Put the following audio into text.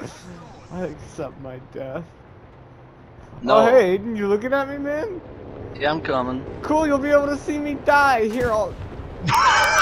I accept my death. No. Oh, hey, Aiden, you looking at me, man? Yeah, I'm coming. Cool, you'll be able to see me die. Here, I'll.